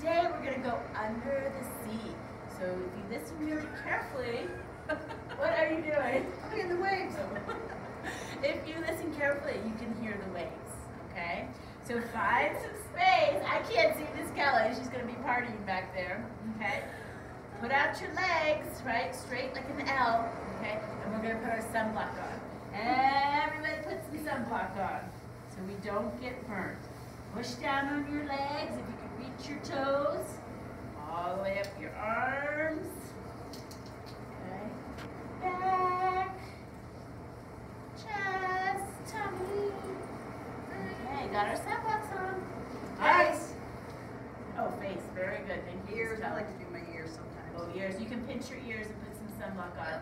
today we're going to go under the sea. So if you listen really carefully, what are you doing? Look at the waves. if you listen carefully, you can hear the waves, okay? So find some space. I can't see Miss Kelly. She's going to be partying back there, okay? Put out your legs, right, straight like an L, okay? And we're going to put our sunblock on. Everybody put some sunblock on so we don't get burnt. Push down on your legs if you reach your toes. All the way up your arms. Okay. Back. Chest. Tummy. Okay, got our sunblocks on. Face. Oh, face. Very good. Thank you. Ears. I like to do my ears sometimes. Oh, ears. You can pinch your ears and put some sunblock on.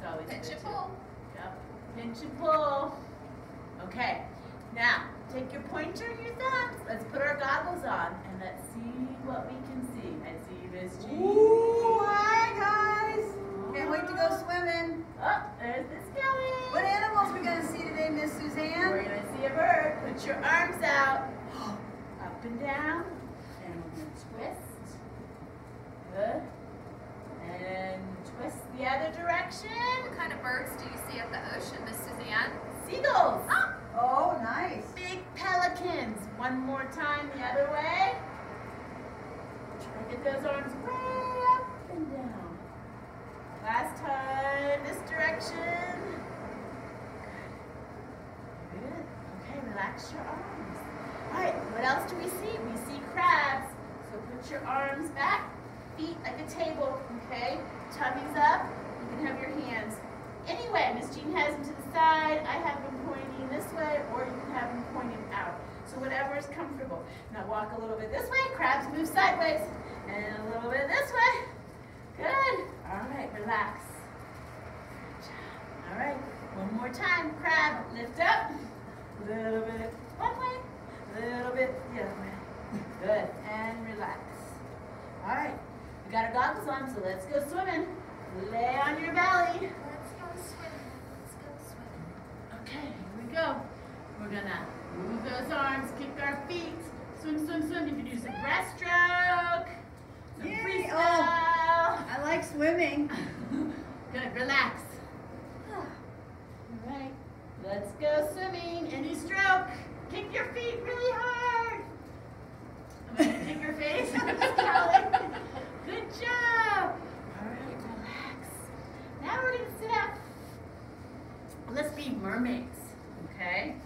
That's always Pinch good and too. pull. Yep. Pinch and pull. Okay. Now, take your pointer and your thumbs. Let's put our goggles on and let's see what we can see. I see Miss G. Ooh, hi guys. Can't wait to go swimming. Oh, there's Miss Kelly. What animals are we gonna see today, Miss Suzanne? We're gonna see a bird. Put your arms out. Up and down. And we're gonna twist. Good. And twist the other direction. What kind of birds do you see at the ocean, Miss Suzanne? Seagulls. Oh, nice. Big pelicans. One more time the other way. Try to get those arms way up and down. Last time, this direction. Good. Good. Okay, relax your arms. All right, what else do we see? We see crabs. So your arms back, feet like a table, okay? Tummy's up. You can have your hands anyway. Miss Jean has them to the side. I have them pointing this way, or you can have them pointing out. So whatever is comfortable. Now walk a little bit this way. Crabs move sideways. And a little bit this way. Good. All right, relax. Good job. All right, one more time. Crab, lift up. A little bit one way, a little bit the other way. Good, and relax. All right, we got our goggles on, so let's go swimming. Lay on your belly. Let's go swimming. Let's go swimming. Okay, here we go. We're gonna move those arms, kick our feet, swim, swim, swim. You can do some breaststroke, some Yay, freestyle. Oh, I like swimming. Good, relax. All right, let's go swimming. Any stroke. Kick your feet really hard. I'm gonna kick your face. Good job. All right, relax. Now we're gonna sit up. Let's be mermaids, okay?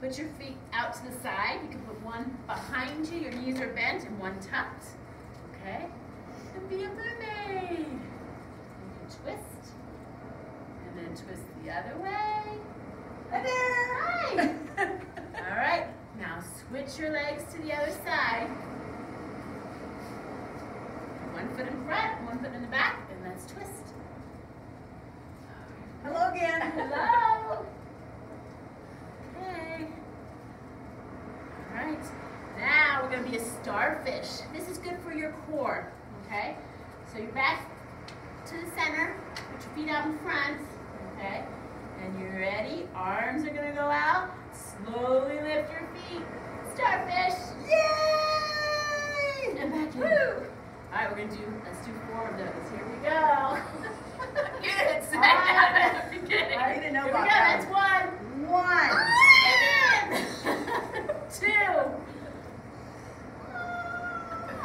Put your feet out to the side. You can put one behind you. Your knees are bent and one tucked, okay? And be a mermaid. You can twist and then twist the other way. There. Hi. All right. Now switch your legs to the other side. One foot in front, one foot in the back, and let's twist. Hello again. Hello. Okay. All right. Now we're gonna be a starfish. This is good for your core. Okay. So you're back to the center. Put your feet out in front. Okay. And you're ready. Arms are gonna go out. Slowly lift your feet. Starfish. Yay! And back in. Woo! All right, we're gonna do. Let's do four of those. Here we go. You didn't say All that right. at the beginning. I didn't know Here we about go. that. That's one. One. And two.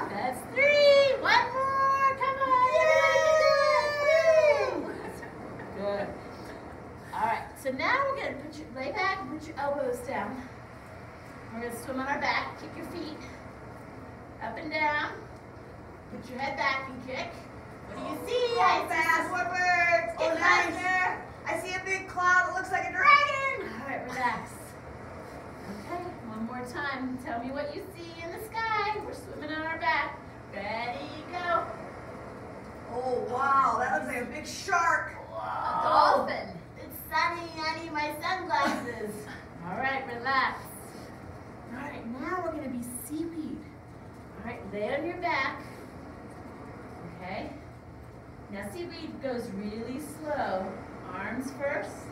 That's three. One more. Come on. Woo. Good. All right. So now we're gonna put your lay back and put your elbows down. We're gonna swim on our back. Kick your feet up and down. Put your head back and kick. What do you see? Oh, I see Fast Woodward. Get Oh, nice. there. I see a big cloud that looks like a dragon. All right, relax. Okay, one more time. Tell me what you see in the sky. We're swimming on our back. Ready, go. Oh, wow. That looks like a big shark. A dolphin. It's sunny. I need my sunglasses. All right, relax. All right, now we're gonna be seaweed. All right, lay on your back. Okay. Now seaweed goes really slow. Arms first.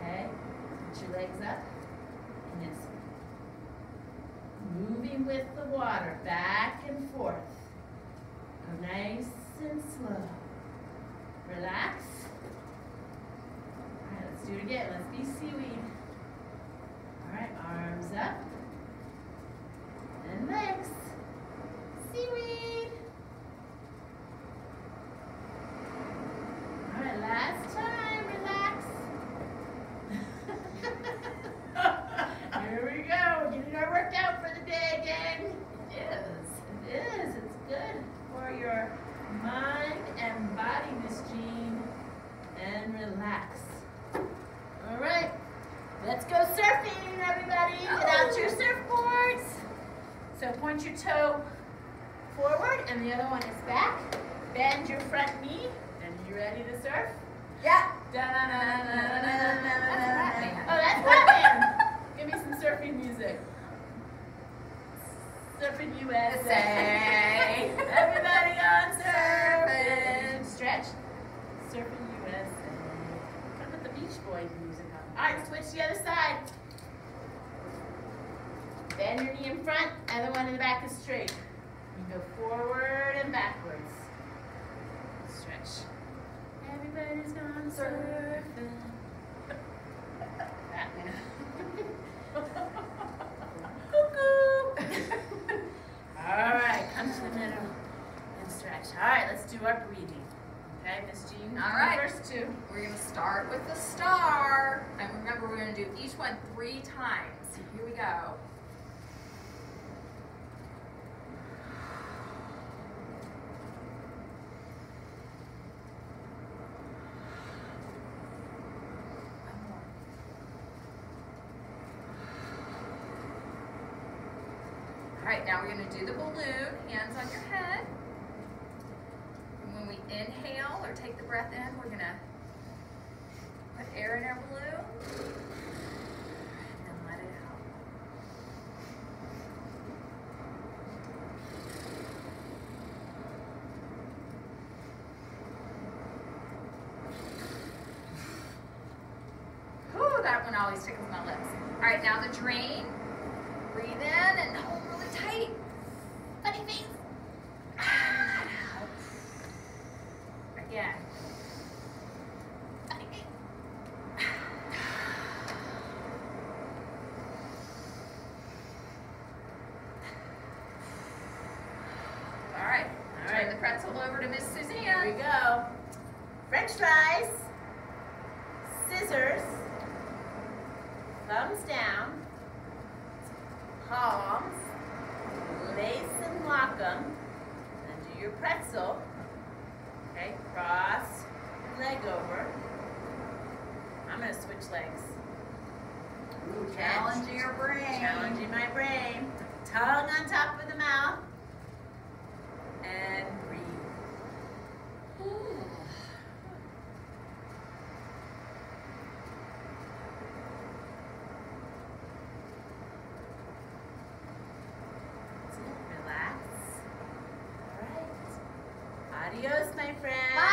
Okay. Put your legs up. And it's moving moving with the water, back and forth. Go nice and slow. Relax. All right, let's do it again. Let's be seaweed. All right, arms up. And legs. Seaweed. All right, last time. Relax. Here we go. Getting our workout for the day again. It is. It is. It's good for your mind and body, Miss Jean. And relax. All right. Let's go surfing, everybody. Get out your surfboards. So point your toe forward and the other one is back. Bend your front knee. And you ready to surf? Yeah. Da-na-na-na-na-na-na-na-na. Oh, that's Batman. Give me some surfing music. Surfing USA. Everybody on surfing. Stretch. Surfing USA. Come with the Beach Boys music on. All right, switch to the other side. Bend your knee in front, other one in the back is straight. You go forward and backwards. Stretch. Everybody's gone surfing. Batman. Cuckoo. All right, come to the middle and stretch. All right, let's do our breathing. Okay, Miss Jean. All right. First two. We're gonna start with the star. And remember, we're gonna do each one three times. Here we go. All right, now we're gonna do the balloon, hands on your head. And when we inhale or take the breath in, we're gonna put air in our balloon and let it out. Whew, that one always tickles my lips. All right, now the drain. Breathe in and hold really tight. Funny face. And out. Again. Funny face. All right. All Turn right. the pretzel over to Miss Suzanne. Here we go. French fries, scissors, thumbs down, palms, lace and lock them, and do your pretzel. Okay, cross leg over. I'm gonna switch legs. Ooh, challenging your brain. Challenging my brain. Tongue on top of the mouth. my friends. Bye.